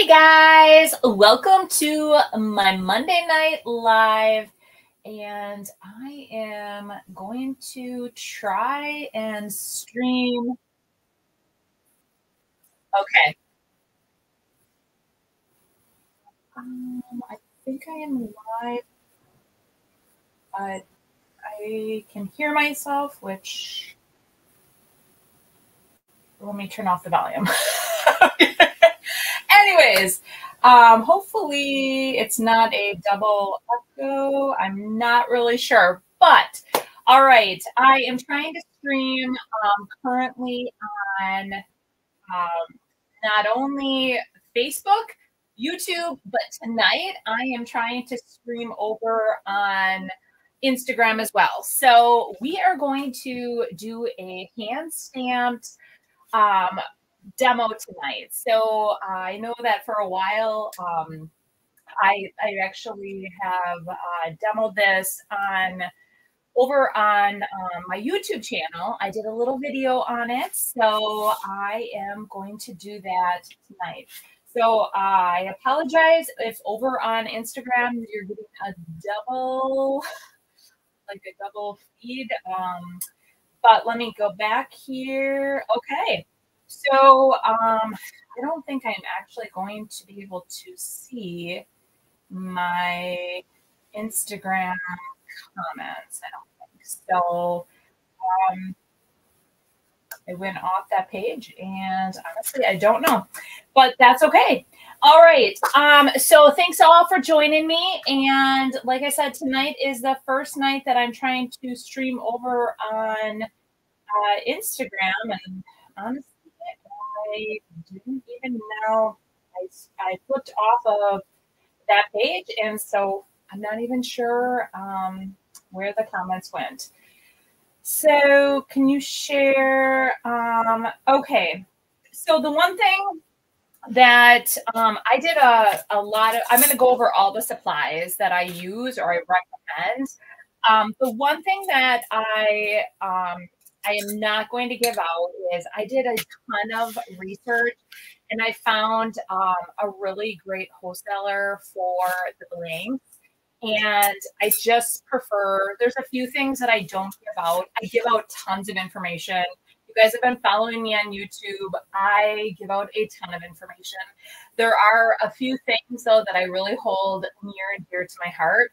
Hey guys, welcome to my Monday night live. And I am going to try and stream. Okay. Um, I think I am live. Uh, I can hear myself, which let me turn off the volume. Anyways, um, hopefully it's not a double echo. I'm not really sure, but all right. I am trying to stream um, currently on um, not only Facebook, YouTube, but tonight I am trying to stream over on Instagram as well. So we are going to do a hand stamped um, demo tonight. So uh, I know that for a while, um, I, I actually have uh, demoed this on over on um, my YouTube channel. I did a little video on it. So I am going to do that tonight. So uh, I apologize if over on Instagram you're getting a double, like a double feed. Um, but let me go back here. Okay. So um, I don't think I'm actually going to be able to see my Instagram comments. I don't think so. Um, I went off that page and honestly, I don't know, but that's okay. All right. Um, so thanks all for joining me. And like I said, tonight is the first night that I'm trying to stream over on uh, Instagram. And honestly, I didn't even know I, I flipped off of that page. And so I'm not even sure um, where the comments went. So can you share? Um, okay. So the one thing that um, I did a, a lot of, I'm going to go over all the supplies that I use or I recommend. Um, the one thing that I um, I am not going to give out is I did a ton of research and I found um, a really great wholesaler for the blanks. And I just prefer, there's a few things that I don't give out. I give out tons of information. You guys have been following me on YouTube. I give out a ton of information. There are a few things, though, that I really hold near and dear to my heart.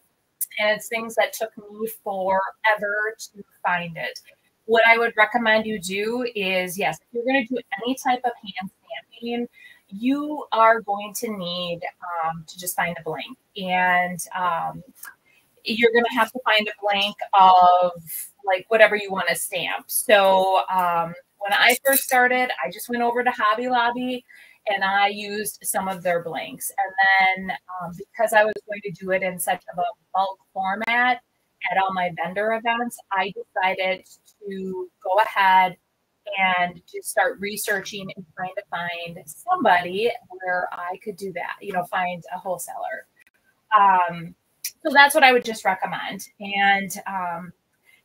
And it's things that took me forever to find it what I would recommend you do is yes, if you're going to do any type of hand stamping, you are going to need um, to just find a blank. And um, you're going to have to find a blank of like whatever you want to stamp. So um, when I first started, I just went over to Hobby Lobby and I used some of their blanks. And then um, because I was going to do it in such of a bulk format, at all my vendor events, I decided to go ahead and just start researching and trying to find somebody where I could do that, you know, find a wholesaler. Um, so that's what I would just recommend. And um,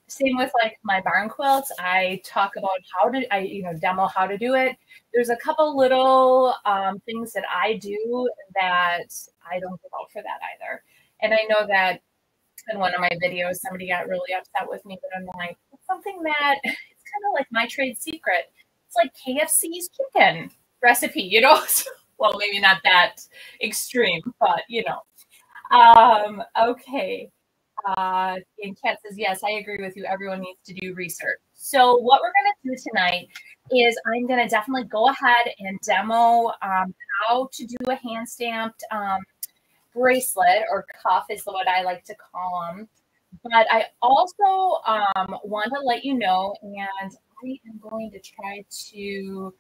same with like my barn quilts, I talk about how to, I, you know, demo how to do it. There's a couple little um, things that I do that I don't give out for that either. And I know that in one of my videos, somebody got really upset with me, but I'm like, something that it's kind of like my trade secret. It's like KFC's chicken recipe, you know? well, maybe not that extreme, but you know. Um, okay. Uh, and Kat says, yes, I agree with you. Everyone needs to do research. So what we're going to do tonight is I'm going to definitely go ahead and demo um, how to do a hand stamped um, bracelet or cuff is what I like to call them. But I also um, want to let you know, and I am going to try to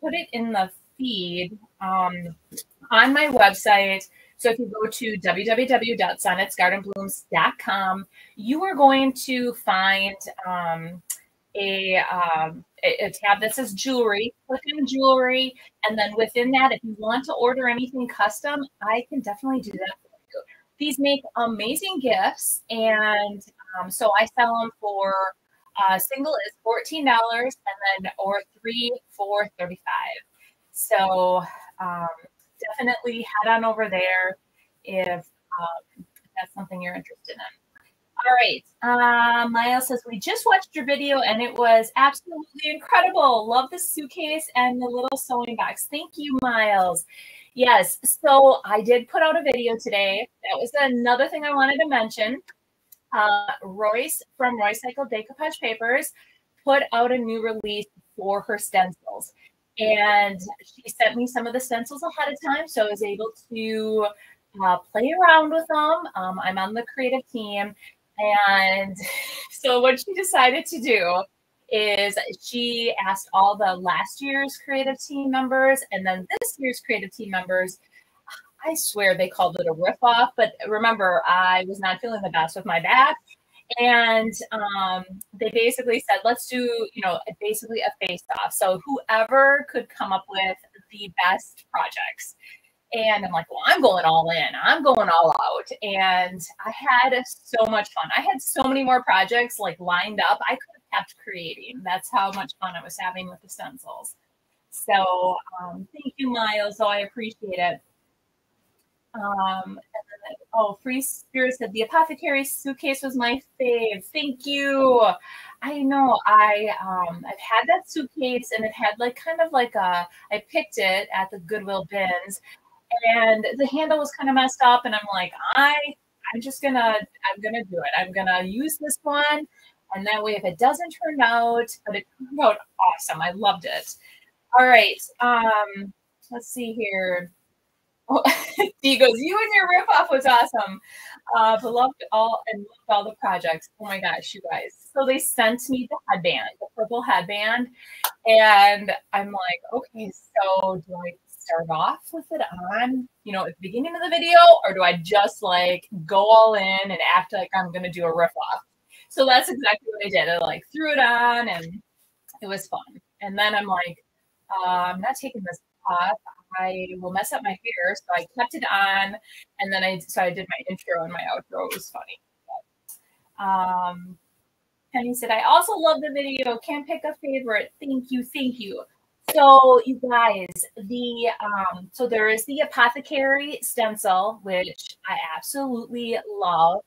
put it in the feed um, on my website. So if you go to www.sonnetsgardenblooms.com, you are going to find um, a um, a tab that says jewelry. Click on jewelry, and then within that, if you want to order anything custom, I can definitely do that. These make amazing gifts, and um, so I sell them for uh, single is fourteen dollars, and then or three for thirty five. So um, definitely head on over there if, um, if that's something you're interested in. All right. Uh, Miles says, We just watched your video and it was absolutely incredible. Love the suitcase and the little sewing box. Thank you, Miles. Yes. So I did put out a video today. That was another thing I wanted to mention. Uh, Royce from Roycycled Decoupage Papers put out a new release for her stencils. And she sent me some of the stencils ahead of time. So I was able to uh, play around with them. Um, I'm on the creative team and so what she decided to do is she asked all the last year's creative team members and then this year's creative team members. I swear they called it a riff off, but remember, I was not feeling the best with my back. And um, they basically said, let's do, you know, basically a face off. So whoever could come up with the best projects and I'm like, well, I'm going all in. I'm going all out. And I had so much fun. I had so many more projects like lined up. I could have kept creating. That's how much fun I was having with the stencils. So um, thank you, Miles. So I appreciate it. Um, then, oh, Free Spirit said the apothecary suitcase was my fave. Thank you. I know. I um, I've had that suitcase and it had like kind of like a. I picked it at the Goodwill bins and the handle was kind of messed up and i'm like i i'm just gonna i'm gonna do it. I'm gonna use this one and that way if it doesn't turn out but it turned out awesome. I loved it. All right um let's see here. Oh, he goes you and your ripoff was awesome. Uh beloved all and loved all the projects. Oh my gosh you guys. So they sent me the headband the purple headband and i'm like okay so do i start off with it on, you know, at the beginning of the video, or do I just like go all in and act like I'm gonna do a riff off? So that's exactly what I did. I like threw it on and it was fun. And then I'm like, uh, I'm not taking this off. I will mess up my hair. So I kept it on and then I so I did my intro and my outro. It was funny. But, um Penny said, I also love the video. Can't pick a favorite. Thank you. Thank you. So you guys, the um, so there is the apothecary stencil, which I absolutely love.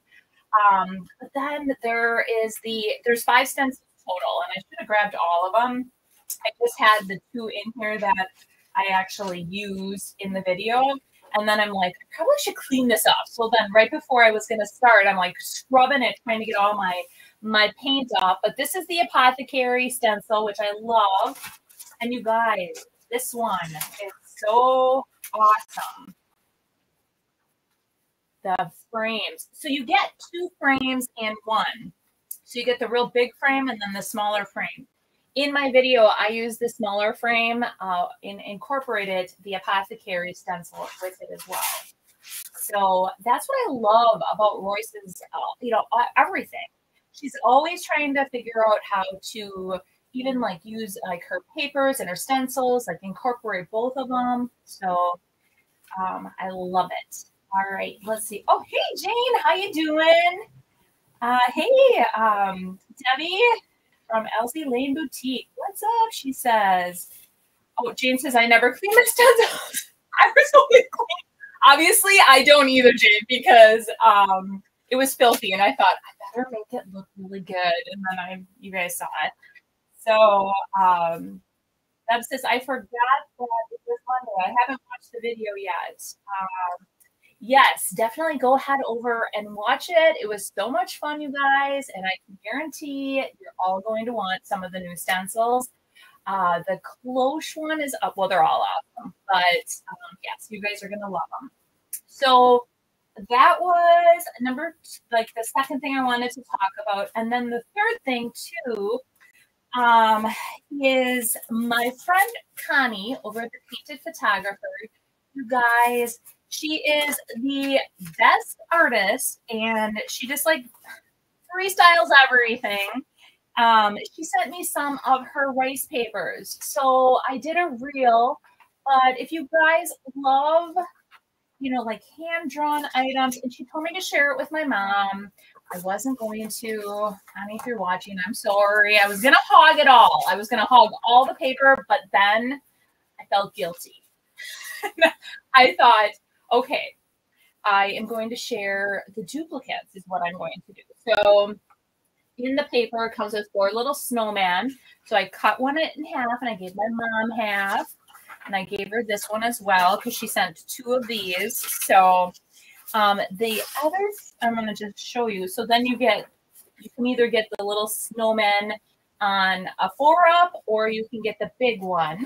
Um, but then there is the there's five stencils total, and I should have grabbed all of them. I just had the two in here that I actually used in the video. And then I'm like, I probably should clean this up. So then right before I was gonna start, I'm like scrubbing it, trying to get all my my paint off. But this is the apothecary stencil, which I love. And you guys, this one is so awesome. The frames. So you get two frames in one. So you get the real big frame and then the smaller frame. In my video, I use the smaller frame uh, and incorporated the apothecary stencil with it as well. So that's what I love about Royce's, uh, you know, everything. She's always trying to figure out how to even like use like her papers and her stencils, like incorporate both of them. So um, I love it. All right, let's see. Oh, hey Jane, how you doing? Uh, hey, um, Debbie from Elsie Lane Boutique. What's up? She says. Oh, Jane says I never clean the stencils. I was only clean. Obviously, I don't either, Jane, because um, it was filthy, and I thought I better make it look really good. And then I, you guys saw it. So um, says, I forgot that it was Monday. I haven't watched the video yet. Um, yes, definitely go head over and watch it. It was so much fun, you guys, and I can guarantee you're all going to want some of the new stencils. Uh, the Cloche one is up. Well, they're all awesome, but um, yes, you guys are going to love them. So that was number, like the second thing I wanted to talk about. And then the third thing, too, um, is my friend Connie over at the Painted Photographer. You guys, she is the best artist and she just like freestyles everything. Um, she sent me some of her rice papers. So I did a reel, but if you guys love, you know, like hand drawn items, and she told me to share it with my mom. I wasn't going to. Honey, if you're watching, I'm sorry. I was going to hog it all. I was going to hog all the paper, but then I felt guilty. I thought, okay, I am going to share the duplicates is what I'm going to do. So in the paper comes with four little snowmen. So I cut one in half and I gave my mom half. And I gave her this one as well because she sent two of these. So um, the others I'm going to just show you. So then you get, you can either get the little snowman on a four up or you can get the big one.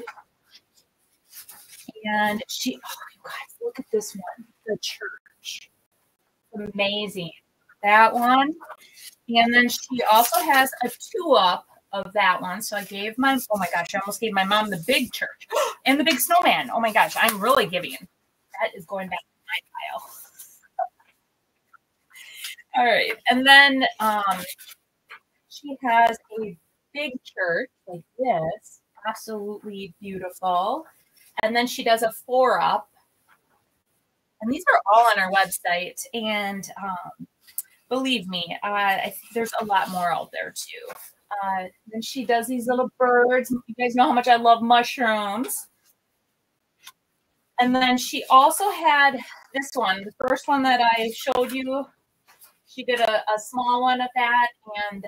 And she, oh, you guys, look at this one, the church. Amazing. That one. And then she also has a two up of that one. So I gave my, oh my gosh, I almost gave my mom the big church and the big snowman. Oh my gosh, I'm really giving. That is going back to my pile. All right. And then um, she has a big church like this, absolutely beautiful. And then she does a four up. And these are all on our website. And um, believe me, uh, I think there's a lot more out there too. Uh, then she does these little birds. You guys know how much I love mushrooms. And then she also had this one, the first one that I showed you. She did a, a small one of that and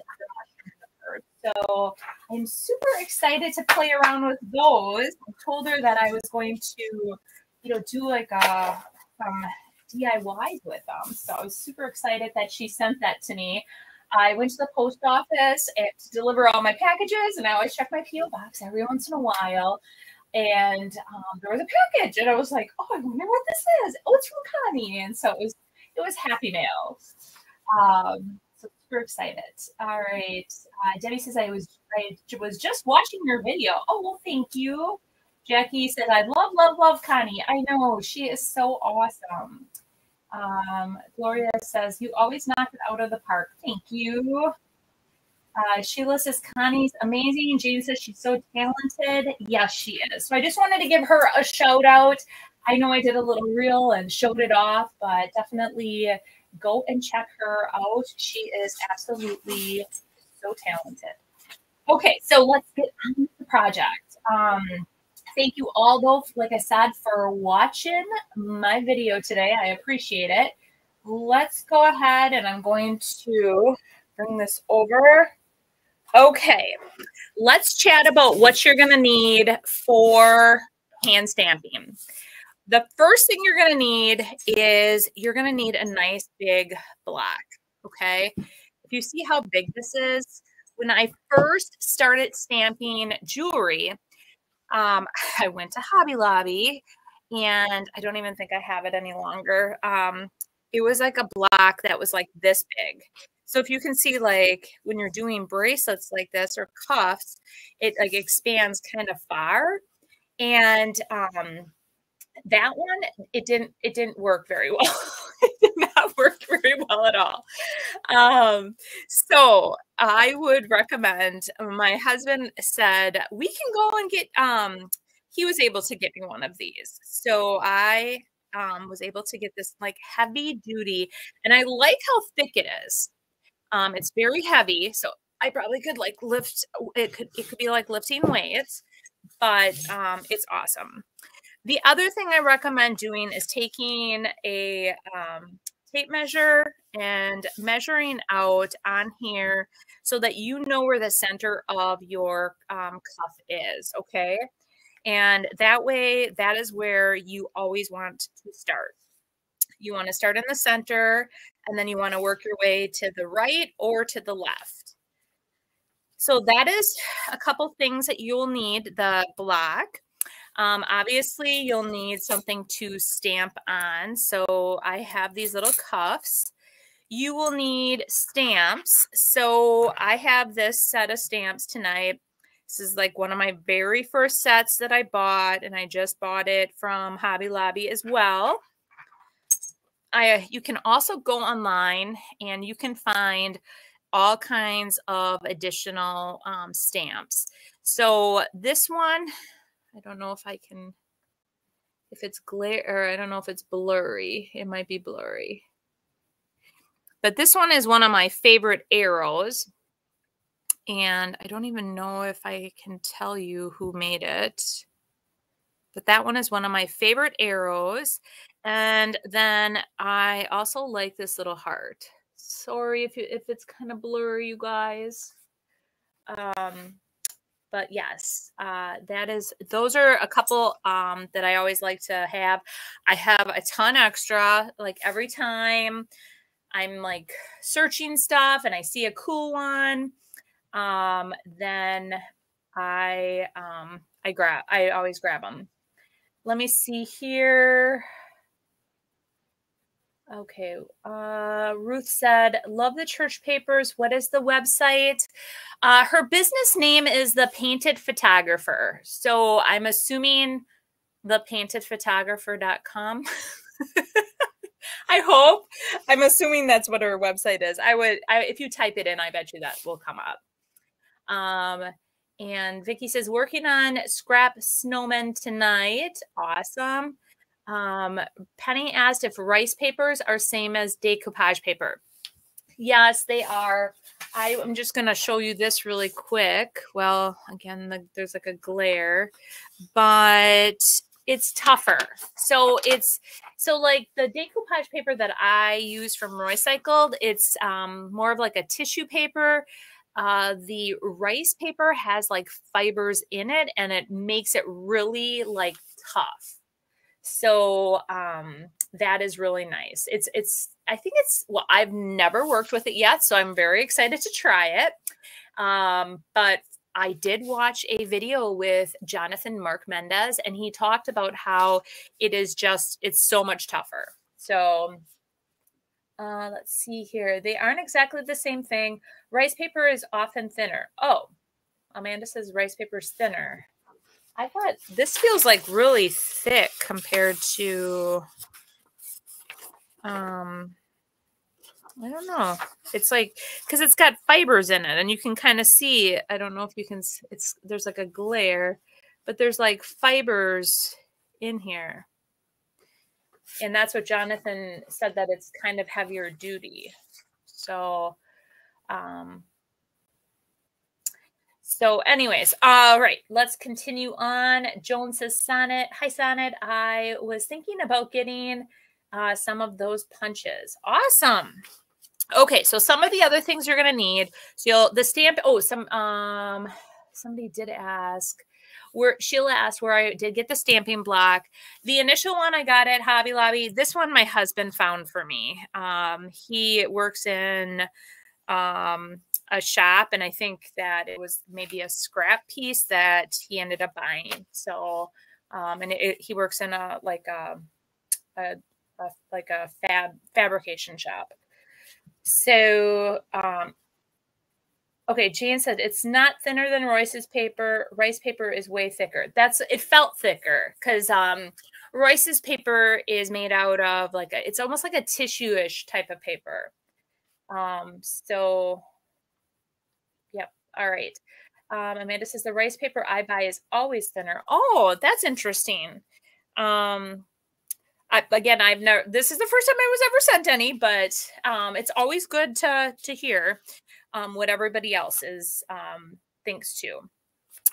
bird. So I'm super excited to play around with those. I told her that I was going to, you know, do like a some DIYs with them. So I was super excited that she sent that to me. I went to the post office to deliver all my packages, and I always check my PO box every once in a while. And um, there was a package, and I was like, "Oh, I wonder what this is." Oh, it's from Connie, and so it was it was Happy Mail. Um, so super excited. All right, uh, Debbie says I was I was just watching your video. Oh well, thank you. Jackie says I love love love Connie. I know she is so awesome. Um, Gloria says, You always knock it out of the park. Thank you. Uh, Sheila says, Connie's amazing. Jane says, She's so talented. Yes, she is. So I just wanted to give her a shout out. I know I did a little reel and showed it off, but definitely go and check her out. She is absolutely so talented. Okay, so let's get on the project. Um, thank you all both, like I said, for watching my video today. I appreciate it. Let's go ahead and I'm going to bring this over. Okay, let's chat about what you're going to need for hand stamping. The first thing you're going to need is you're going to need a nice big block. Okay. If you see how big this is, when I first started stamping jewelry, um, I went to Hobby Lobby and I don't even think I have it any longer. Um, it was like a block that was like this big. So if you can see like when you're doing bracelets like this or cuffs, it like expands kind of far. And um, that one, it didn't it didn't work very well. it did not work very well at all. Um, so I would recommend. My husband said we can go and get. Um, he was able to get me one of these, so I um, was able to get this like heavy duty, and I like how thick it is. Um, it's very heavy, so I probably could like lift. It could it could be like lifting weights, but um, it's awesome. The other thing I recommend doing is taking a um, tape measure and measuring out on here so that you know where the center of your um, cuff is, okay? And that way, that is where you always want to start. You want to start in the center, and then you want to work your way to the right or to the left. So that is a couple things that you'll need the block. Um, obviously, you'll need something to stamp on. So I have these little cuffs. You will need stamps. So I have this set of stamps tonight. This is like one of my very first sets that I bought, and I just bought it from Hobby Lobby as well. I you can also go online and you can find all kinds of additional um, stamps. So this one, I don't know if I can, if it's glare, or I don't know if it's blurry. It might be blurry. But this one is one of my favorite arrows. And I don't even know if I can tell you who made it. but that one is one of my favorite arrows. And then I also like this little heart. Sorry if you if it's kind of blurry, you guys. Um, but yes, uh, that is those are a couple um, that I always like to have. I have a ton extra. Like every time I'm like searching stuff and I see a cool one, um, then I um, I grab I always grab them. Let me see here. Okay. Uh, Ruth said, Love the church papers. What is the website? Uh, her business name is The Painted Photographer. So I'm assuming thepaintedphotographer.com. I hope. I'm assuming that's what her website is. I would, I, if you type it in, I bet you that will come up. Um, and Vicky says, working on scrap snowmen tonight. Awesome. Um, Penny asked if rice papers are same as decoupage paper. Yes, they are. I, am just going to show you this really quick. Well, again, the, there's like a glare, but it's tougher. So it's so like the decoupage paper that I use from Roycycled, it's um, more of like a tissue paper. Uh, the rice paper has like fibers in it and it makes it really like tough. So um, that is really nice. It's it's I think it's well I've never worked with it yet, so I'm very excited to try it. Um, but I did watch a video with Jonathan Mark Mendez, and he talked about how it is just it's so much tougher. So uh, let's see here. They aren't exactly the same thing. Rice paper is often thinner. Oh, Amanda says rice paper is thinner. I thought this feels like really thick compared to um I don't know. It's like because it's got fibers in it, and you can kind of see. I don't know if you can. It's there's like a glare, but there's like fibers in here, and that's what Jonathan said that it's kind of heavier duty. So, um, so, anyways, all right, let's continue on. Joan says, Sonnet. Hi, Sonnet. I was thinking about getting uh, some of those punches. Awesome. Okay, so some of the other things you're gonna need. So you'll the stamp. Oh, some um, somebody did ask where Sheila asked where I did get the stamping block. The initial one I got at Hobby Lobby. This one my husband found for me. Um, he works in um a shop and i think that it was maybe a scrap piece that he ended up buying. So um and it, he works in a like a, a, a like a fab fabrication shop. So um okay jane said it's not thinner than royce's paper. Rice paper is way thicker. That's it felt thicker because um royce's paper is made out of like a, it's almost like a tissue-ish type of paper. Um so all right. Um, Amanda says the rice paper I buy is always thinner. Oh, that's interesting. Um, I, again, I've never. This is the first time I was ever sent any, but um, it's always good to to hear um, what everybody else is um, thinks too.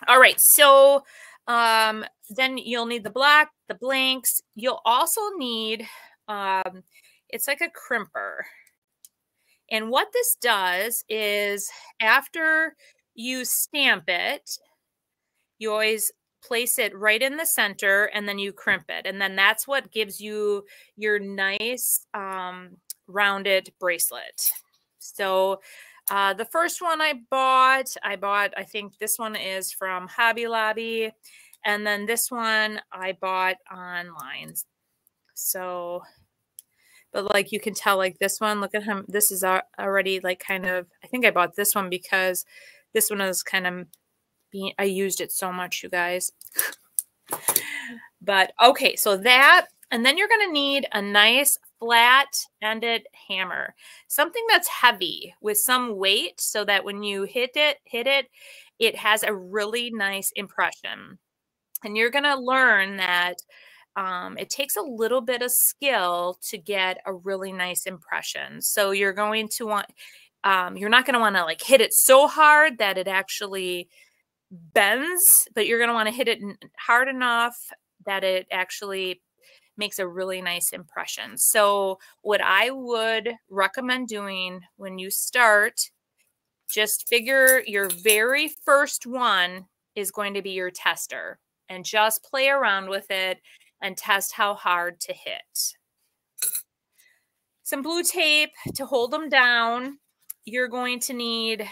All right, so um, then you'll need the black, the blanks. You'll also need. Um, it's like a crimper. And what this does is after you stamp it, you always place it right in the center and then you crimp it. And then that's what gives you your nice um, rounded bracelet. So uh, the first one I bought, I bought, I think this one is from Hobby Lobby. And then this one I bought online. So but like you can tell like this one look at him this is already like kind of i think i bought this one because this one is kind of being i used it so much you guys. But okay so that and then you're going to need a nice flat ended hammer something that's heavy with some weight so that when you hit it hit it it has a really nice impression. And you're going to learn that um, it takes a little bit of skill to get a really nice impression. So you're going to want, um, you're not going to want to like hit it so hard that it actually bends, but you're going to want to hit it hard enough that it actually makes a really nice impression. So, what I would recommend doing when you start, just figure your very first one is going to be your tester and just play around with it and test how hard to hit. Some blue tape to hold them down. You're going to need,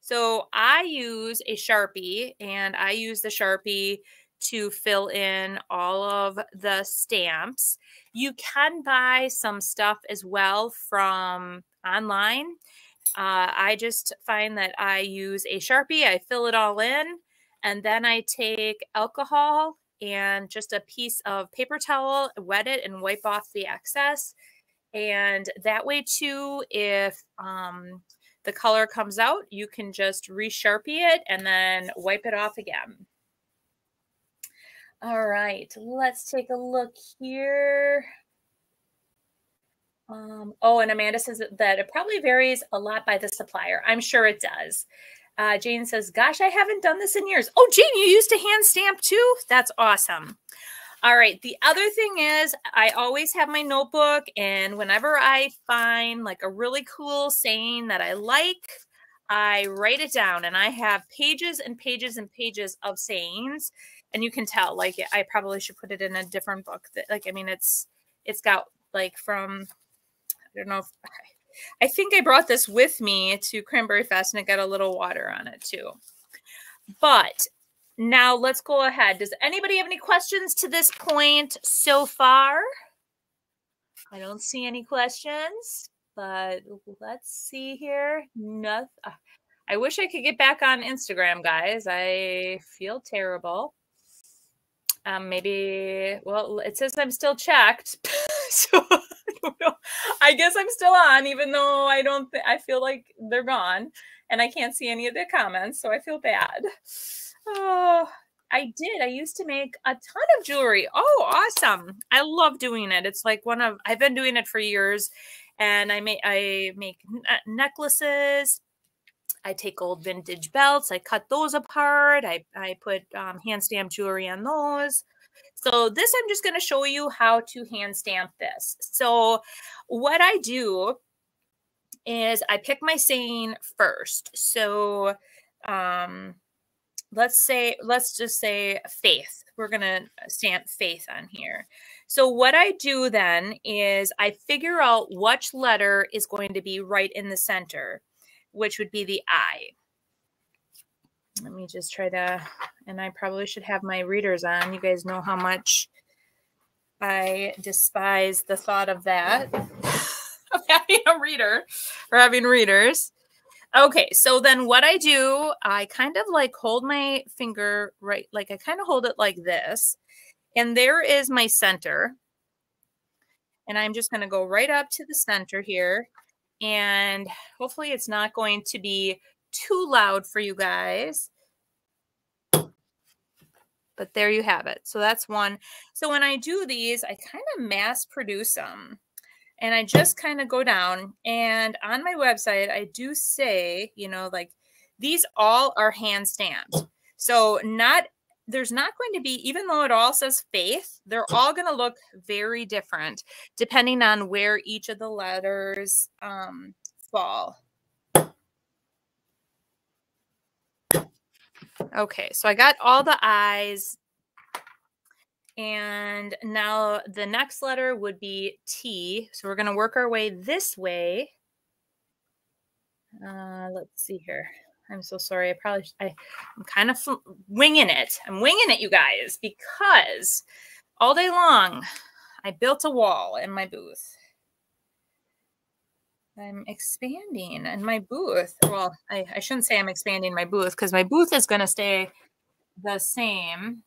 so I use a Sharpie and I use the Sharpie to fill in all of the stamps. You can buy some stuff as well from online. Uh, I just find that I use a Sharpie, I fill it all in, and then I take alcohol and just a piece of paper towel, wet it, and wipe off the excess. And that way, too, if um, the color comes out, you can just re-sharpie it and then wipe it off again. All right, let's take a look here. Um, oh, and Amanda says that it probably varies a lot by the supplier. I'm sure it does. Uh, Jane says, Gosh, I haven't done this in years. Oh, Jane, you used to hand stamp too? That's awesome. All right. The other thing is, I always have my notebook, and whenever I find like a really cool saying that I like, I write it down and I have pages and pages and pages of sayings and you can tell like I probably should put it in a different book that like I mean it's it's got like from I don't know if I think I brought this with me to Cranberry Fest and it got a little water on it too. But now let's go ahead. Does anybody have any questions to this point so far? I don't see any questions, but let's see here. No, I wish I could get back on Instagram, guys. I feel terrible. Um, maybe, well, it says I'm still checked. so I, guess I'm still on, even though I don't, th- I feel like they're gone and I can't see any of the comments. So I feel bad. Oh, I did. I used to make a ton of jewelry. Oh, awesome. I love doing it. It's like one of, I've been doing it for years and I make, I make necklaces, I take old vintage belts, I cut those apart, I, I put um, hand stamped jewelry on those. So this, I'm just going to show you how to hand stamp this. So what I do is I pick my saying first. So um, let's say, let's just say faith. We're going to stamp faith on here. So what I do then is I figure out which letter is going to be right in the center which would be the I. Let me just try to, and I probably should have my readers on. You guys know how much I despise the thought of that, of having a reader or having readers. Okay, so then what I do, I kind of like hold my finger right, like I kind of hold it like this. And there is my center. And I'm just going to go right up to the center here and hopefully it's not going to be too loud for you guys. But there you have it. So that's one. So when I do these, I kind of mass produce them. And I just kind of go down and on my website, I do say, you know, like these all are hand stamped. So not there's not going to be, even though it all says faith, they're all going to look very different depending on where each of the letters um, fall. Okay, so I got all the I's. And now the next letter would be T. So we're going to work our way this way. Uh, let's see here. I'm so sorry. I probably, I, I'm kind of winging it. I'm winging it, you guys, because all day long I built a wall in my booth. I'm expanding and my booth. Well, I, I shouldn't say I'm expanding my booth because my booth is going to stay the same.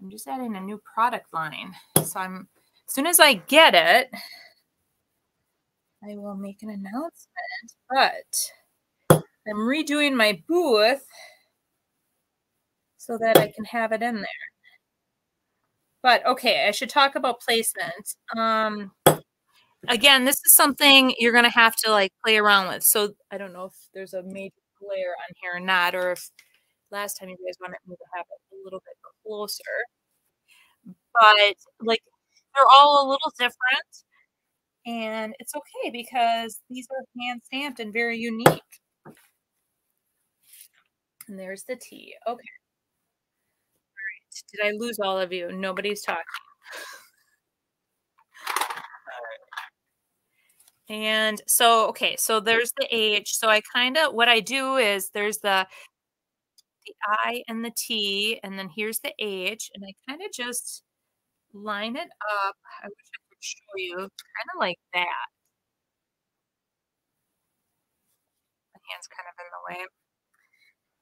I'm just adding a new product line. So I'm, as soon as I get it, I will make an announcement. But I'm redoing my booth so that I can have it in there. But okay, I should talk about placement. Um, again, this is something you're going to have to like play around with. So I don't know if there's a major glare on here or not, or if last time you guys wanted me to have it a little bit closer. but like they're all a little different. And it's okay because these are hand stamped and very unique. And there's the T. Okay. All right. Did I lose all of you? Nobody's talking. And so, okay, so there's the H. So I kind of, what I do is there's the, the I and the T, and then here's the H, and I kind of just line it up. I wish I could show you, kind of like that. The hand's kind of in the way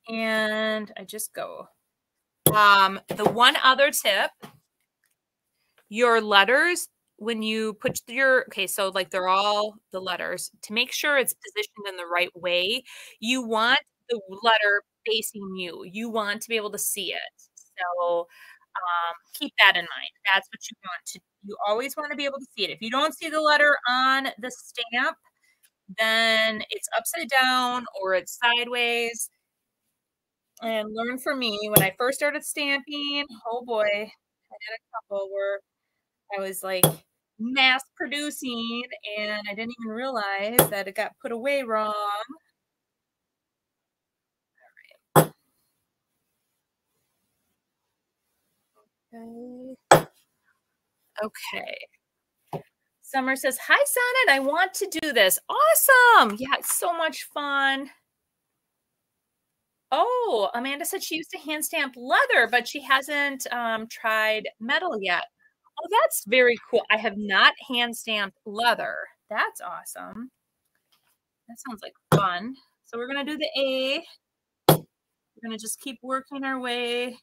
and I just go. Um, the one other tip, your letters, when you put your, okay, so like they're all the letters, to make sure it's positioned in the right way, you want the letter facing you. You want to be able to see it. So um, keep that in mind. That's what you want to, you always want to be able to see it. If you don't see the letter on the stamp, then it's upside down or it's sideways and learn from me when I first started stamping. Oh boy, I had a couple where I was like mass producing and I didn't even realize that it got put away wrong. Okay. Okay. Summer says, Hi, Sonnet. I want to do this. Awesome. Yeah, it's so much fun. Oh, Amanda said she used to hand stamp leather, but she hasn't um, tried metal yet. Oh, that's very cool. I have not hand stamped leather. That's awesome. That sounds like fun. So we're going to do the A. We're going to just keep working our way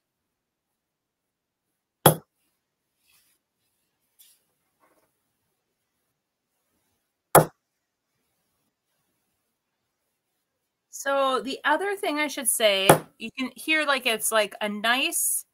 So the other thing I should say, you can hear like it's like a nice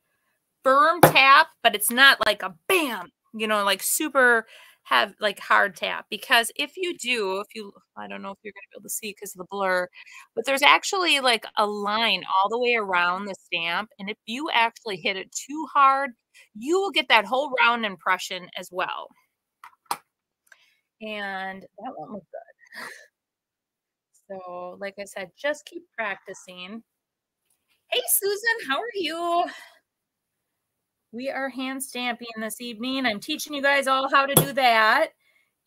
firm tap, but it's not like a bam, you know, like super have like hard tap because if you do, if you, I don't know if you're going to be able to see because of the blur, but there's actually like a line all the way around the stamp. And if you actually hit it too hard, you will get that whole round impression as well. And that won't look good. So, like I said, just keep practicing. Hey, Susan, how are you? We are hand stamping this evening. I'm teaching you guys all how to do that.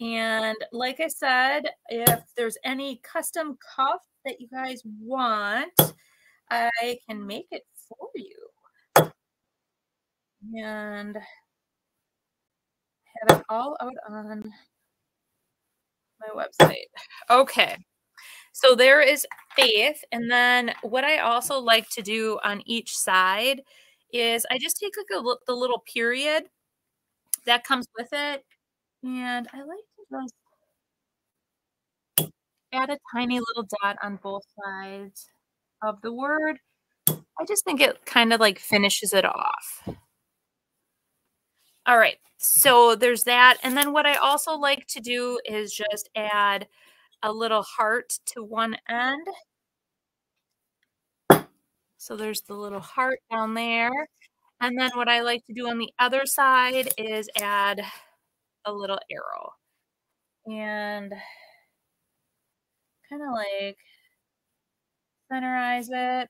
And like I said, if there's any custom cuff that you guys want, I can make it for you. And have it all out on my website. Okay. So there is faith. And then what I also like to do on each side is I just take like a the little period that comes with it. And I like to just add a tiny little dot on both sides of the word. I just think it kind of like finishes it off. All right, so there's that. And then what I also like to do is just add a little heart to one end. So there's the little heart down there. And then what I like to do on the other side is add a little arrow. And kind of like centerize it.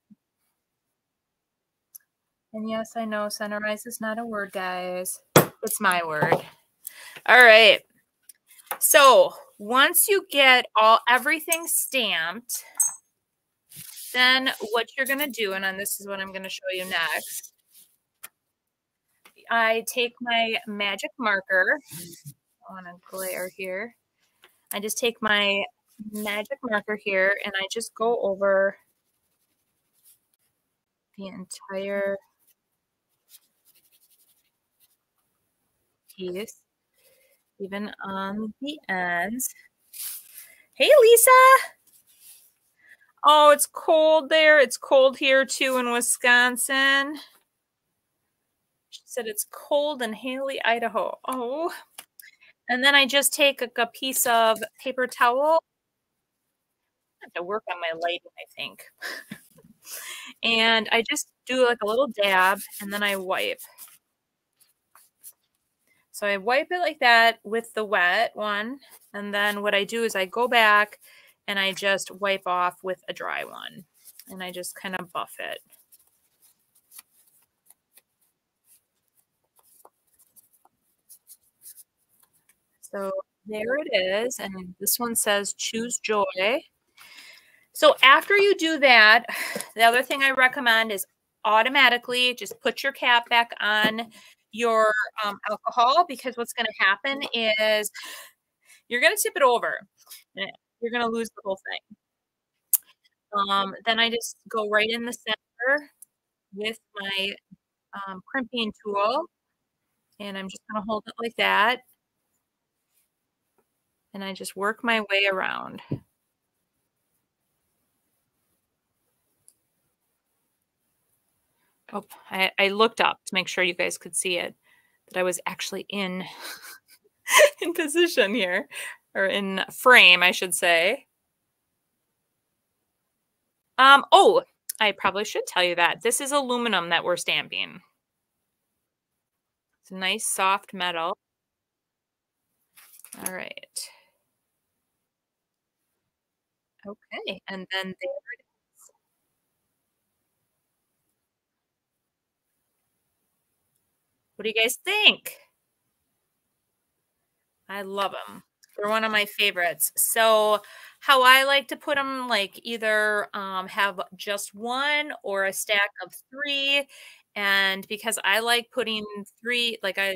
And yes, I know centerize is not a word, guys. It's my word. All right. So once you get all everything stamped, then what you're going to do, and this is what I'm going to show you next. I take my magic marker. Want to glare here. I just take my magic marker here and I just go over the entire piece even on the ends. Hey, Lisa. Oh, it's cold there. It's cold here too in Wisconsin. She said it's cold in Hailey, Idaho. Oh. And then I just take a, a piece of paper towel. I have to work on my lighting, I think. and I just do like a little dab and then I wipe. So I wipe it like that with the wet one. And then what I do is I go back and I just wipe off with a dry one. And I just kind of buff it. So there it is. And this one says choose joy. So after you do that, the other thing I recommend is automatically just put your cap back on your um, alcohol because what's going to happen is you're going to tip it over. You're going to lose the whole thing. Um, then I just go right in the center with my um, crimping tool. And I'm just going to hold it like that. And I just work my way around. Oh, I, I looked up to make sure you guys could see it, that I was actually in in position here, or in frame, I should say. Um, oh, I probably should tell you that. This is aluminum that we're stamping. It's a nice soft metal. All right. Okay, and then there What do you guys think? I love them. They're one of my favorites. So how I like to put them, like either um, have just one or a stack of three. And because I like putting three, like I,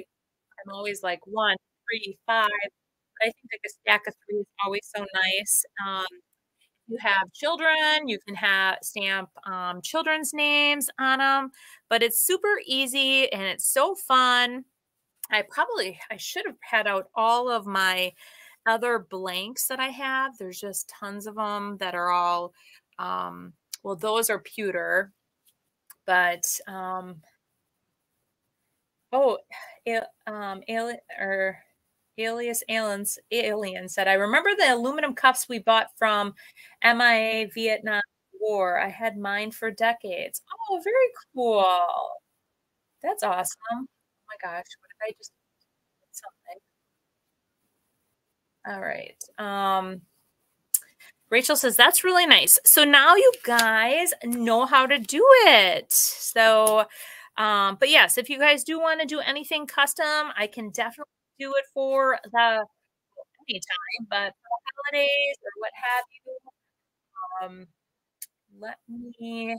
I'm always like one, three, five. I think like a stack of three is always so nice. Um, you have children, you can have stamp um, children's names on them, but it's super easy and it's so fun. I probably I should have had out all of my other blanks that I have. There's just tons of them that are all um, well, those are pewter, but um, oh, um, or Alias Aliens Alien said, I remember the aluminum cups we bought from MIA Vietnam War. I had mine for decades. Oh, very cool. That's awesome. Oh my gosh, what did I just something? All right. Um Rachel says that's really nice. So now you guys know how to do it. So um, but yes, if you guys do want to do anything custom, I can definitely do it for the anytime, but holidays or what have you. Um, let me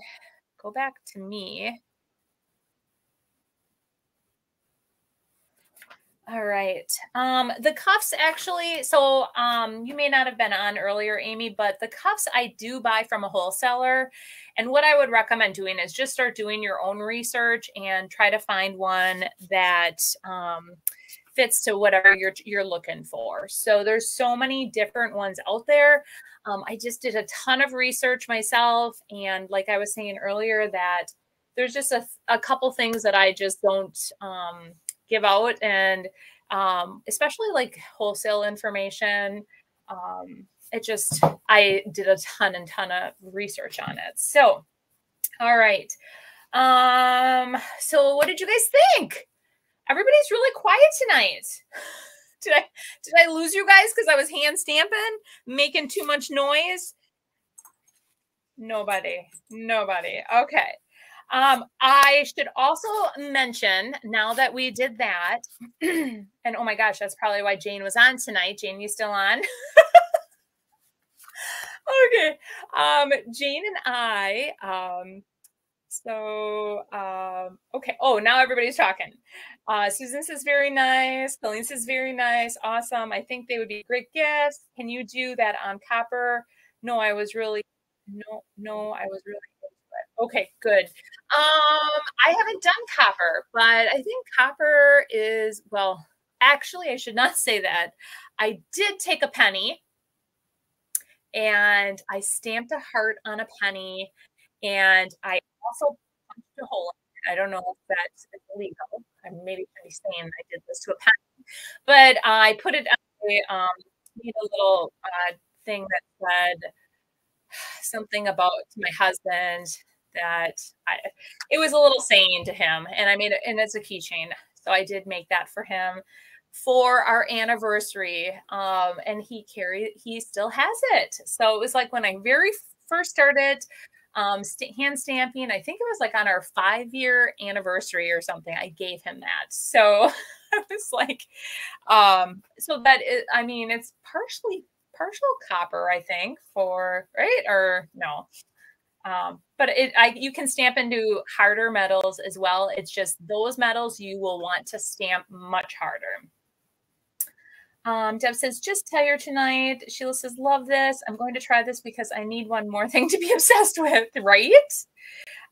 go back to me. All right. Um, the cuffs actually, so um, you may not have been on earlier, Amy, but the cuffs I do buy from a wholesaler. And what I would recommend doing is just start doing your own research and try to find one that um, fits to whatever you're you're looking for. So there's so many different ones out there. Um, I just did a ton of research myself, and like I was saying earlier, that there's just a, a couple things that I just don't um, give out, and um, especially like wholesale information. Um, it just I did a ton and ton of research on it. So, all right. Um, so what did you guys think? everybody's really quiet tonight. did I did I lose you guys because I was hand stamping, making too much noise? Nobody. Nobody. Okay. Um, I should also mention now that we did that, and oh my gosh, that's probably why Jane was on tonight. Jane, you still on? okay. Um, Jane and I um so, um, okay. Oh, now everybody's talking. Uh, Susan says very nice. Colleen says very nice. Awesome. I think they would be great gifts. Can you do that on copper? No, I was really, no, no, I was really Okay, good. Um, I haven't done copper, but I think copper is, well, actually, I should not say that. I did take a penny and I stamped a heart on a penny and I also punched a hole. I don't know if that's illegal. I maybe should be saying I did this to a pen, but I put it on a, um, a little uh, thing that said something about my husband that I, it was a little saying to him, and I made it, and it's a keychain, so I did make that for him. for our anniversary. Um, and he carried, he still has it. So it was like when I very first started um, st- hand stamping, I think it was like on our five year anniversary or something, I gave him that. So I was like, um, so that is, I mean, it's partially partial copper, I think, for right or no. Um, but it, I, you can stamp into harder metals as well. It's just those metals you will want to stamp much harder. Um, Deb says, just tired tonight. Sheila says, love this. I'm going to try this because I need one more thing to be obsessed with, right?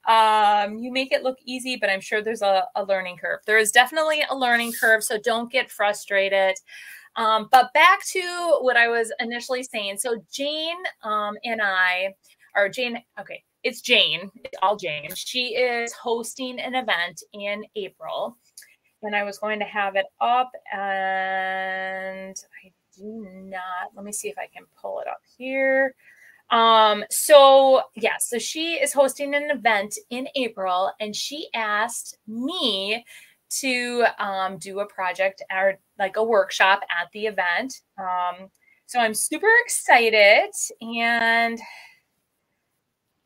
Um, you make it look easy, but I'm sure there's a, a learning curve. There is definitely a learning curve, so don't get frustrated. Um, but back to what I was initially saying. So Jane um, and I, or Jane, okay, it's Jane, it's all Jane. She is hosting an event in April and I was going to have it up and I do not, let me see if I can pull it up here. Um, so yeah, so she is hosting an event in April and she asked me to um, do a project or like a workshop at the event. Um, so I'm super excited and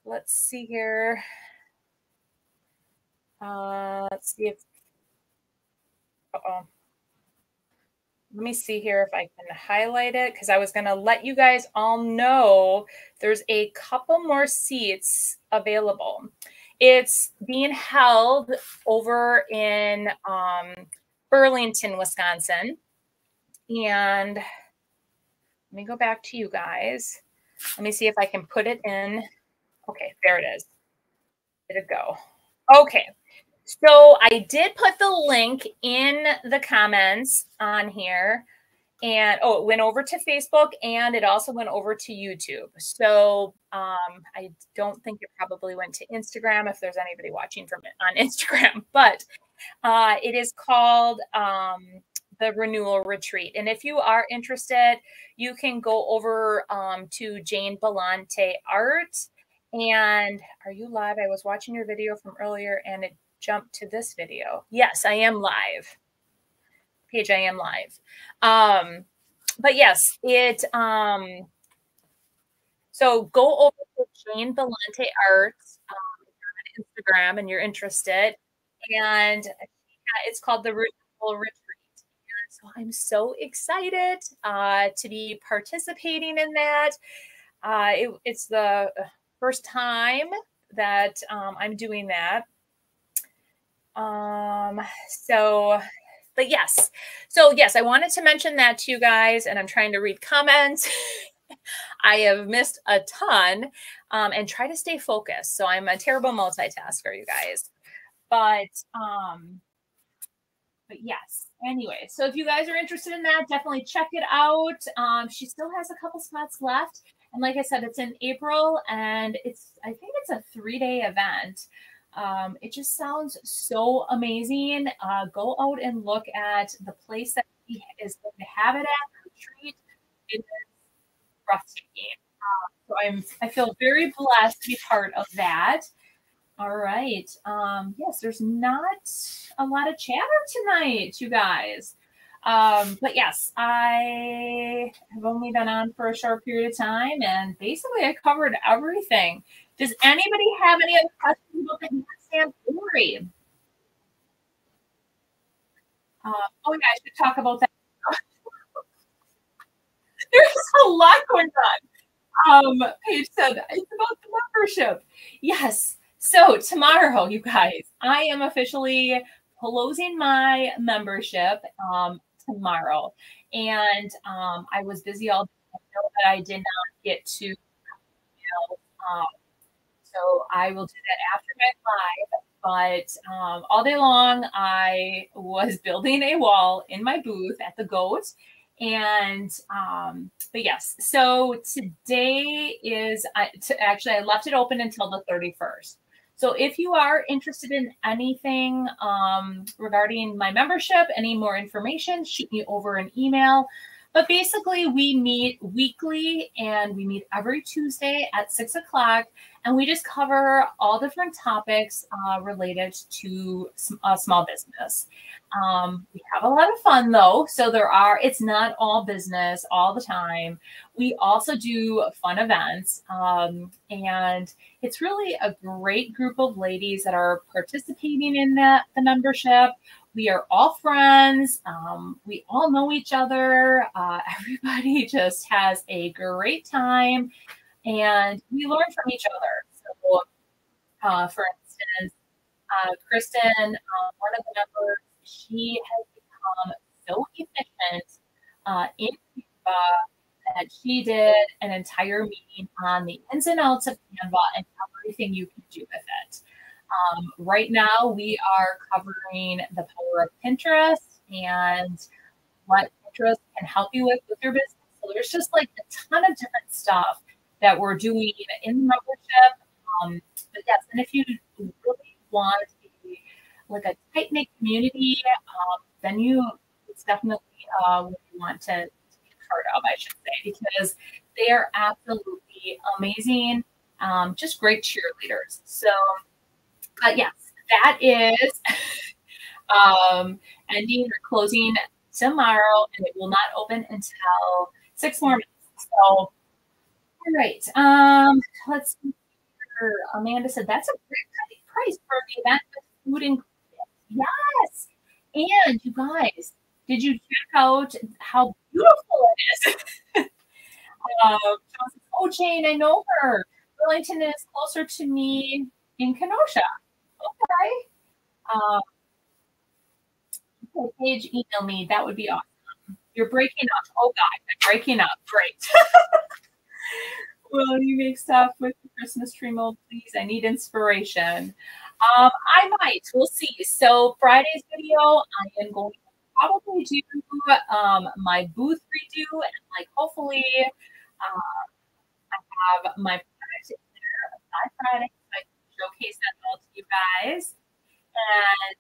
let's see here. Uh, let's see if uh-oh. Let me see here if I can highlight it because I was going to let you guys all know there's a couple more seats available. It's being held over in um, Burlington, Wisconsin. And let me go back to you guys. Let me see if I can put it in. Okay, there it is. Did it go? Okay. So I did put the link in the comments on here. And oh, it went over to Facebook and it also went over to YouTube. So um, I don't think it probably went to Instagram if there's anybody watching from it on Instagram, but uh, it is called um, the Renewal Retreat. And if you are interested, you can go over um, to Jane Belante Art. And are you live? I was watching your video from earlier and it jumped to this video. Yes, I am live. Page, I am live. Um, but yes, it um so go over to Jane Belante Arts um, on Instagram and you're interested. And it's called the Renewal Retreat. And so I'm so excited uh, to be participating in that. Uh, it, it's the first time that um, I'm doing that. Um, so, but yes. So, yes, I wanted to mention that to you guys, and I'm trying to read comments. I have missed a ton um, and try to stay focused. So, I'm a terrible multitasker, you guys. But, um, but yes. Anyway, so if you guys are interested in that, definitely check it out. Um, she still has a couple spots left. And like I said, it's in April and it's, I think it's a three day event. Um, it just sounds so amazing. Uh, go out and look at the place that he is going to have it at the retreat. It is breathtaking. Uh, so I'm I feel very blessed to be part of that. All right. Um, yes, there's not a lot of chatter tonight, you guys. Um, but yes, I have only been on for a short period of time and basically I covered everything. Does anybody have any other questions about the handstand? Uh, oh yeah, I should talk about that. There's a lot going on. Um, Paige said it's about the membership. Yes. So tomorrow, you guys, I am officially closing my membership um, tomorrow, and um, I was busy all day. That I did not get to, you know, um, so I will do that after my live. But um, all day long, I was building a wall in my booth at the Goat. And, um, but yes, so today is I, to, actually, I left it open until the 31st. So if you are interested in anything um, regarding my membership, any more information, shoot me over an email. But basically, we meet weekly and we meet every Tuesday at six o'clock, and we just cover all different topics uh, related to uh, small business. Um, we have a lot of fun though, so there are. It's not all business all the time. We also do fun events, um, and it's really a great group of ladies that are participating in that the membership we are all friends. Um, we all know each other. Uh, everybody just has a great time and we learn from each other. So, uh, for instance, uh, Kristen, uh, one of the members, she has become so efficient uh, in Canva that she did an entire meeting on the ins and outs of Canva and everything you can do with it. Um, right now, we are covering the power of Pinterest and what Pinterest can help you with with your business. So there's just like a ton of different stuff that we're doing in the membership. Um, but yes, and if you really want like a tight knit community, um, then you it's definitely uh, what you want to, to be part of, I should say, because they are absolutely amazing, um, just great cheerleaders. So but yes, that is um, ending or closing tomorrow, and it will not open until six more minutes. So, all right. Um, let's see. Amanda said that's a great price for the event with food included. Yes. And you guys, did you check out how beautiful it is? um, oh, Jane, I know her. Burlington is closer to me in Kenosha. Okay. Um, okay, Paige, email me. That would be awesome. You're breaking up. Oh God, I'm breaking up. Great. Will you make stuff with the Christmas tree mold, please? I need inspiration. Um, I might. We'll see. So Friday's video, I am going to probably do um, my booth redo and like hopefully uh, I have my product there by Friday I showcase that all guys. And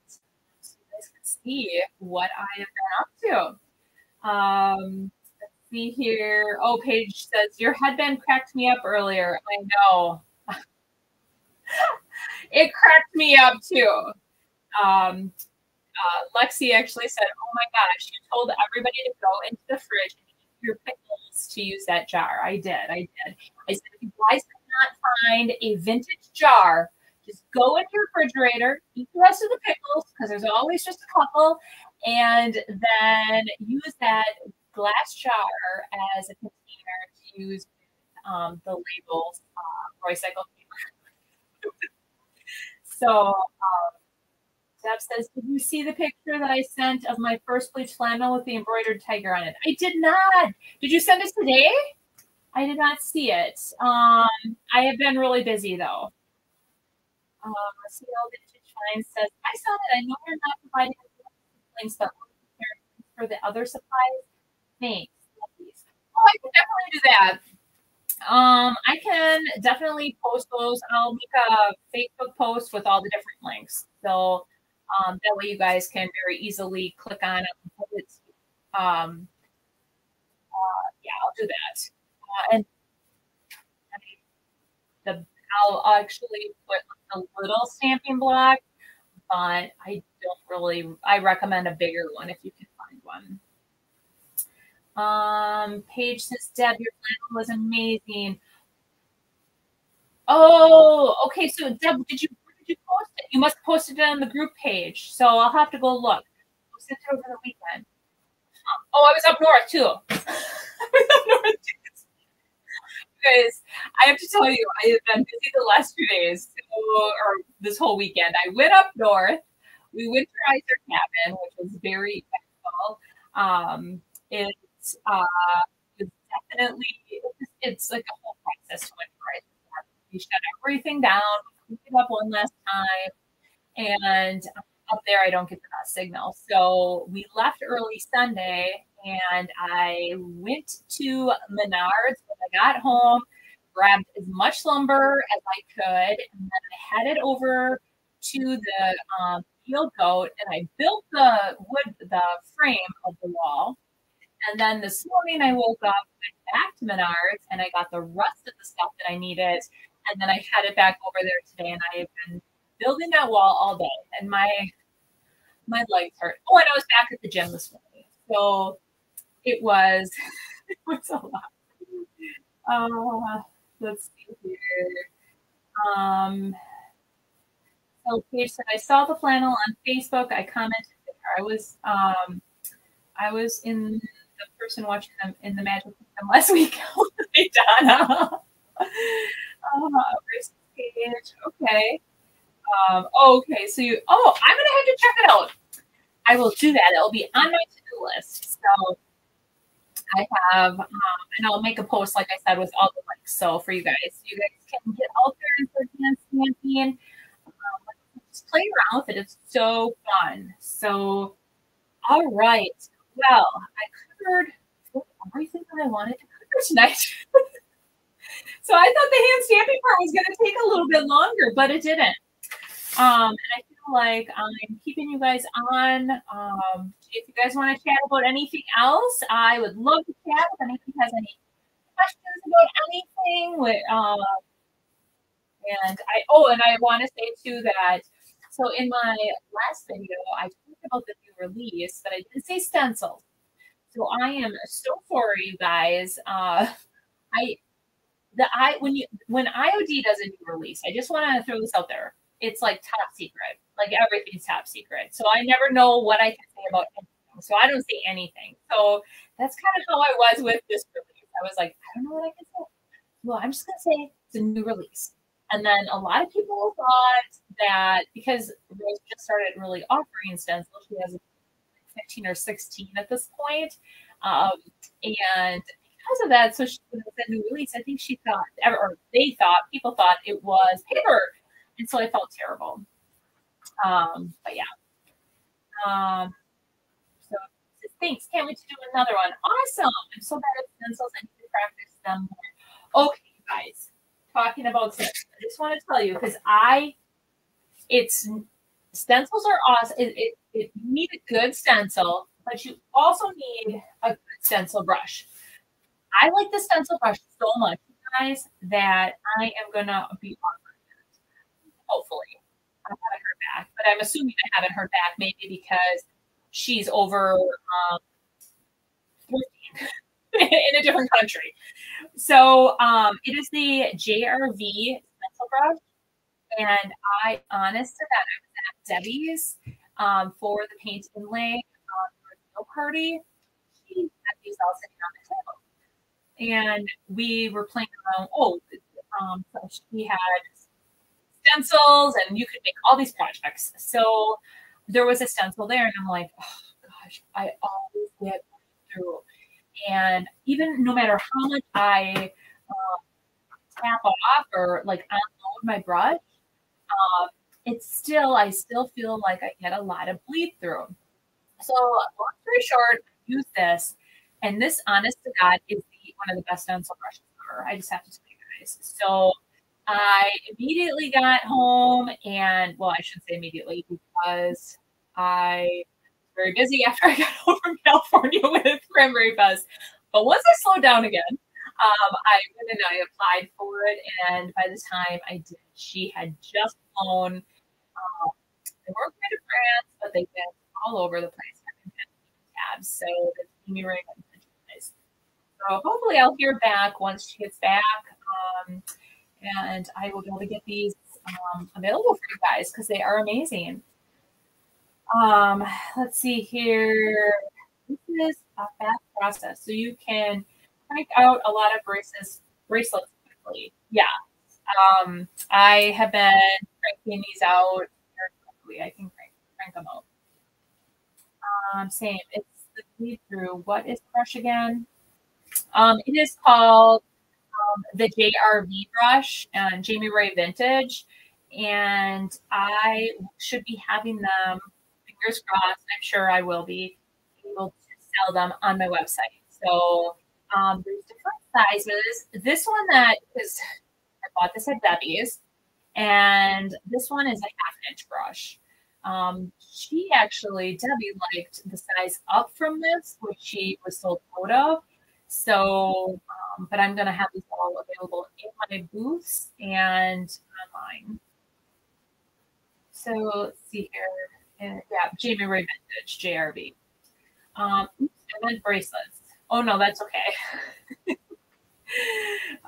so you guys can see what I have been up to. Um, let's see here. Oh, Paige says, Your headband cracked me up earlier. I know. it cracked me up too. Um, uh, Lexi actually said, Oh my gosh, you told everybody to go into the fridge and eat your pickles to use that jar. I did. I did. I said, If you guys not find a vintage jar, just go in your refrigerator, eat the rest of the pickles because there's always just a couple, and then use that glass jar as a container to use um, the labels uh, recycle paper. so um, Deb says, Did you see the picture that I sent of my first bleach flannel with the embroidered tiger on it? I did not. Did you send it today? I did not see it. Um, I have been really busy though. Um, CL Vintage Finds says, I saw that. I know you're not providing links, but for the other supplies. Thanks. Oh, I can definitely do that. Um, I can definitely post those. I'll make a Facebook post with all the different links. So um, that way you guys can very easily click on it. Um, uh, yeah, I'll do that. Uh, and the I'll actually put a little stamping block, but I don't really. I recommend a bigger one if you can find one. Um, Paige says, Deb, your flannel was amazing. Oh, okay. So Deb, did you did you post it? You must post it on the group page. So I'll have to go look. Sent it over the weekend. Oh, I was up north too. I was up north too guys, I have to tell you, I have been busy the last few days, so, or this whole weekend. I went up north. We winterized our cabin, which was very beautiful. Um, it's uh, it's definitely it's, it's like a whole process to winterize. We shut everything down, we it up one last time, and up there I don't get the best signal. So we left early Sunday and I went to Menards when I got home, grabbed as much lumber as I could, and then I headed over to the um, field goat and I built the wood, the frame of the wall. And then this morning I woke up, went back to Menards, and I got the rest of the stuff that I needed. And then I headed back over there today, and I have been building that wall all day, and my my legs hurt. Oh, and I was back at the gym this morning, so it was it was a lot. Uh, let's see here. Um, so said, I saw the flannel on Facebook. I commented there. I was um, I was in the person watching them in the Magic Kingdom last week. Uh, Paige. Okay. Um, okay, so you oh, I'm gonna have to check it out. I will do that. It'll be on my to-do list. So I have, um, and I'll make a post, like I said, with all the links. So for you guys, you guys can get out there and dance camping. Um, just play around with it. It's so fun. So, all right. Well, I covered everything that I wanted to cover tonight. so I thought the hand stamping part was going to take a little bit longer, but it didn't. Um, and I feel like I'm keeping you guys on. Um, if you guys want to chat about anything else, I would love to chat. If anybody has any questions about anything, with, um, and I oh, and I want to say too that so in my last video I talked about the new release, but I didn't say stencil. So I am so sorry, you guys. Uh, I the I when you when IOD does a new release, I just want to throw this out there. It's like top secret like everything's top secret. So I never know what I can say about anything. So I don't say anything. So that's kind of how I was with this release. I was like, I don't know what I can say. Well, I'm just gonna say it's a new release. And then a lot of people thought that because Rose just started really offering stencils, she has 15 or 16 at this point. Um, and because of that, so she was a new release. I think she thought, or they thought, people thought it was paper. And so I felt terrible. Um, but yeah. Um, so thanks. Can't wait to do another one. Awesome. I'm so bad at stencils. I need to practice them more. Okay, guys. Talking about stencils. I just want to tell you because I, it's stencils are awesome. It, it, it, you need a good stencil, but you also need a good stencil brush. I like the stencil brush so much, guys, that I am gonna be. Hopefully. I haven't heard back, but I'm assuming I haven't heard back maybe because she's over um, in a different country. So um, it is the JRV. And I, honest to God, I was at Debbie's um, for the paint inlay um, party. She had these all sitting on the table. And we were playing around. Oh, um, so she had stencils and you could make all these projects. So there was a stencil there, and I'm like, oh gosh, I always get through. And even no matter how much I uh, tap off or like unload my brush, uh, it's still, I still feel like I get a lot of bleed through. So, long story short, use this. And this, honest to God, is the, one of the best stencil brushes ever. I just have to tell you guys. So, I immediately got home and, well, I shouldn't say immediately because I was very busy after I got home from California with Cranberry Fest. But once I slowed down again, um, I went and I applied for it. And by the time I did, she had just flown. Um, they weren't going to France, but they've been all over the place. So the me ring. So hopefully I'll hear back once she gets back. Um, and I will be able to get these um, available for you guys because they are amazing. Um, let's see here. This is a fast process, so you can crank out a lot of bracelets bracelets quickly. Yeah, um, I have been cranking these out very quickly. I can crank, crank them out. Um, same. It's the bleed through. What is the brush again? Um, it is called um, the JRV brush and Jamie Ray Vintage. And I should be having them, fingers crossed, I'm sure I will be able to sell them on my website. So um, there's different sizes. This one that is, I bought this at Debbie's, and this one is a half inch brush. um, she actually, Debbie, liked the size up from this, which she was sold out of. So, um, but I'm going to have these all available in my booths and online. So let's see here. And, yeah, Jamie Ray Vintage, JRB. Um, I meant bracelets. Oh no, that's okay.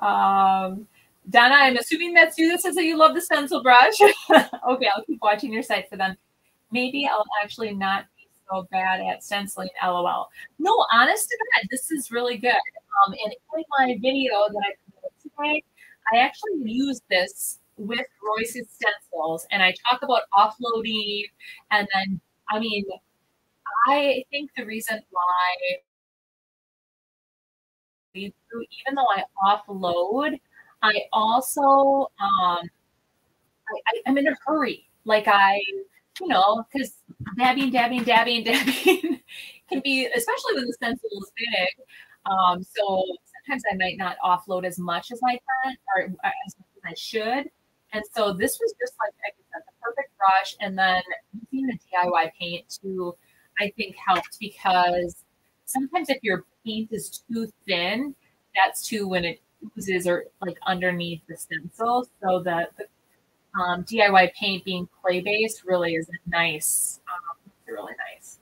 um, Donna, I'm assuming that's you that says that you love the stencil brush. okay, I'll keep watching your site for them. Maybe I'll actually not so bad at stenciling, lol. No, honest to God, this is really good. Um, and in my video that I today, I actually use this with Royce's stencils and I talk about offloading and then, I mean, I think the reason why even though I offload, I also um, I, am in a hurry. Like I, you know, because dabbing, dabbing, dabbing, dabbing can be, especially when the stencil is big. Um, so sometimes I might not offload as much as I can or as much as I should. And so this was just like I said, the perfect brush. And then using the DIY paint too, I think, helped because sometimes if your paint is too thin, that's too when it oozes or like underneath the stencil. So that the um, DIY paint being clay based really is nice. Um, really nice.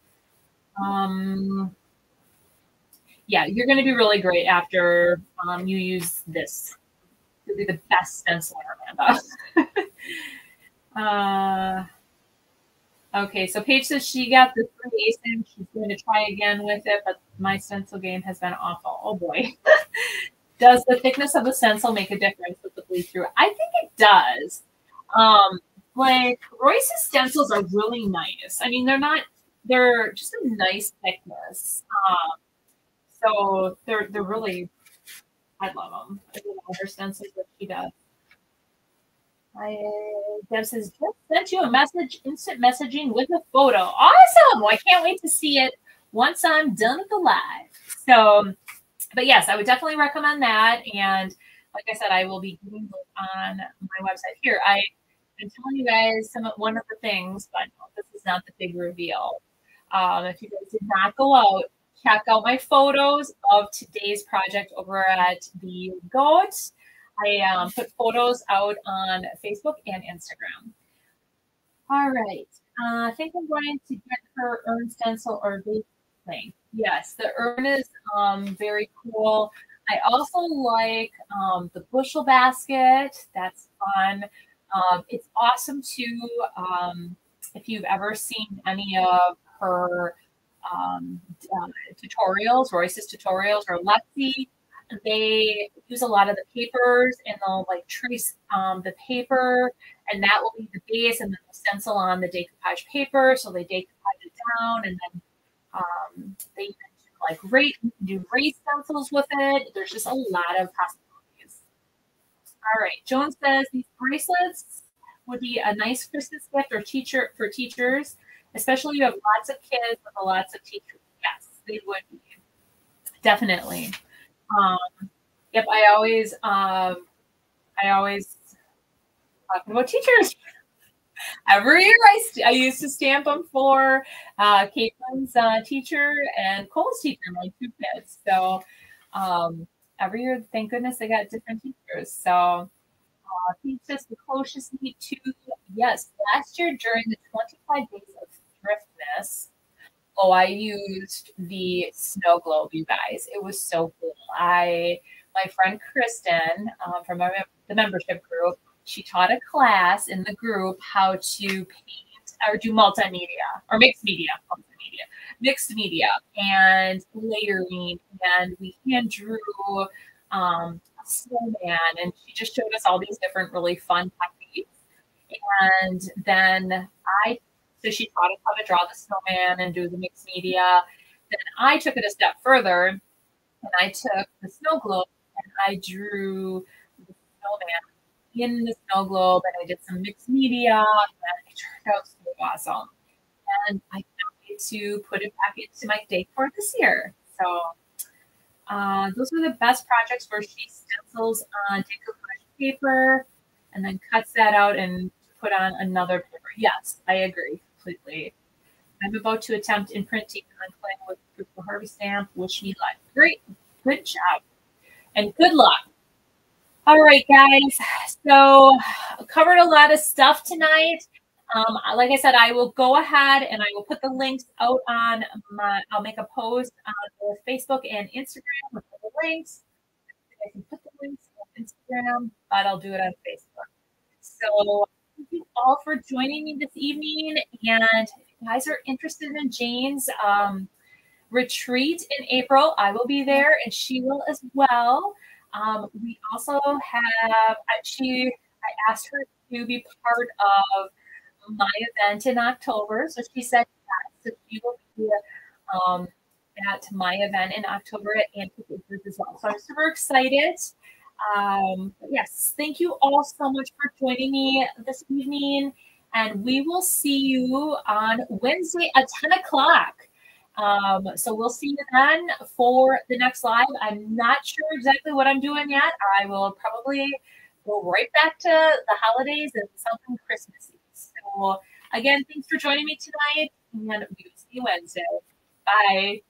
Um, yeah, you're going to be really great after um, you use this. You'll be the best stenciler, Amanda. uh, okay, so Paige says she got the three ASIN. She's going to try again with it, but my stencil game has been awful. Oh boy. does the thickness of the stencil make a difference with the bleed through? I think it does. Um, like Royce's stencils are really nice. I mean, they're not, they're just a nice thickness. Um, so they're, they're really, I love them. I love her stencils that she does. I, Deb says, just sent you a message, instant messaging with a photo. Awesome. Well, I can't wait to see it once I'm done with the live. So but yes, I would definitely recommend that. And like I said, I will be giving on my website here. I am telling you guys some one of the things, but this is not the big reveal. Um, if you guys did not go out, check out my photos of today's project over at the Goat. I um, put photos out on Facebook and Instagram. All right. Uh, I think I'm going to get her urn stencil or vape thing. Yes, the urn is um, very cool. I also like um, the bushel basket. That's fun. Um, it's awesome too. Um, if you've ever seen any of her um, uh, tutorials, Royce's tutorials, or Lexi, they use a lot of the papers and they'll like trace um, the paper, and that will be the base, and then they'll stencil on the decoupage paper. So they decoupage it down, and then um, they like rate do race stencils with it. There's just a lot of possibilities. All right, Joan says these bracelets would be a nice Christmas gift or teacher for teachers, especially you have lots of kids with lots of teachers. Yes, they would be definitely. Um, yep, I always um, I always talking about teachers every year I, st- I used to stamp them for uh, Caitlin's uh, teacher and Cole's teacher, my two kids. So um, every year, thank goodness they got different teachers. So uh, he says the closest meet to yes. Last year during the 25 days of thriftness, oh, I used the snow globe, you guys. It was so cool. I my friend Kristen um, from our, the membership group she taught a class in the group how to paint or do multimedia or mixed media, multimedia, mixed media and layering. And we hand drew um, a snowman and she just showed us all these different really fun techniques. And then I, so she taught us how to draw the snowman and do the mixed media. Then I took it a step further and I took the snow globe and I drew the snowman in the snow globe and I did some mixed media and it turned out so awesome. And I to put it back into my decor this year. So uh, those are the best projects where she stencils on decoupage paper and then cuts that out and put on another paper. Yes, I agree. completely. I'm about to attempt imprinting on clay with the Harvey stamp. Wish me luck. Great. Good job. And good luck. All right, guys. So covered a lot of stuff tonight. Um, like I said, I will go ahead and I will put the links out on my, I'll make a post on Facebook and Instagram with the links. I can put the links on Instagram, but I'll do it on Facebook. So thank you all for joining me this evening. And if you guys are interested in Jane's um, retreat in April, I will be there and she will as well. Um, we also have, she, I asked her to be part of my event in October. So she said yes. So she will be um, at my event in October at Antique as well. So I'm super excited. Um, yes, thank you all so much for joining me this evening. And we will see you on Wednesday at 10 o'clock. Um, so we'll see you then for the next live. I'm not sure exactly what I'm doing yet. I will probably go right back to the holidays and something Christmassy. So again, thanks for joining me tonight, and we will see you Wednesday. Bye.